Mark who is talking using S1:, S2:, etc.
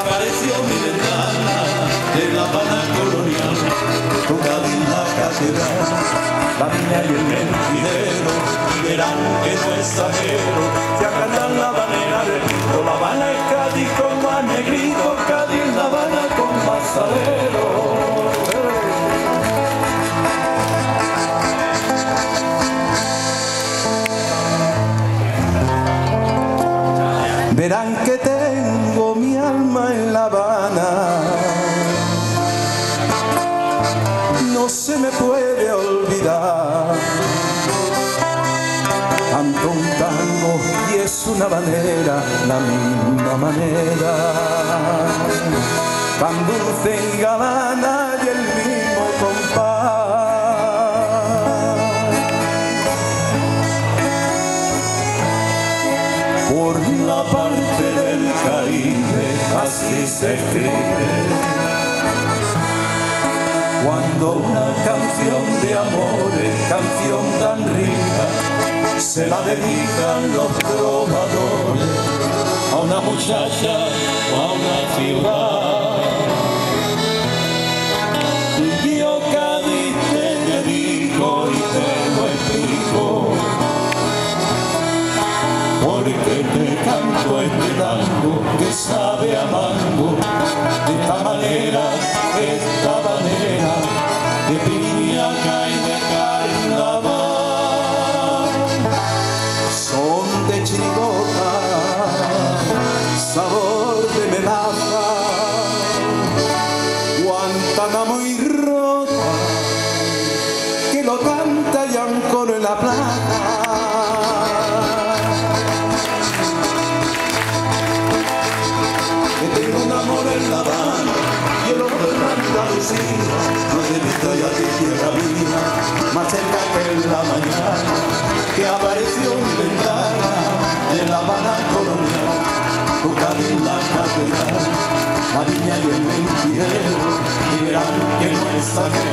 S1: apareció mi ventana de La Habana colonial, en la catedral, la niña y el mentidero, verán que no es ajero, se acantan la banera de Cristo, La Habana es Cádiz con más negrito, Cádiz La Habana con más. Verán que tengo se me puede olvidar. Canto un tango y es una manera, la misma manera. Tan dulce y galana y el mismo compás. por la parte del Caribe, así se escribe. Cuando una canción de amores, canción tan rica, se la dedican los trovadores a una muchacha o a una ciudad. Cádiz te dedico y te lo porque te canto este tango que sabe a en la plata. que tengo un amor en La Habana y el otro en Andalucía. No te visto ya ti tierra mía, más cerca que en la mañana, que apareció mi ventana de La Habana colonial, tu Cádiz la catedral, la niña y el mentidero, y verán que no es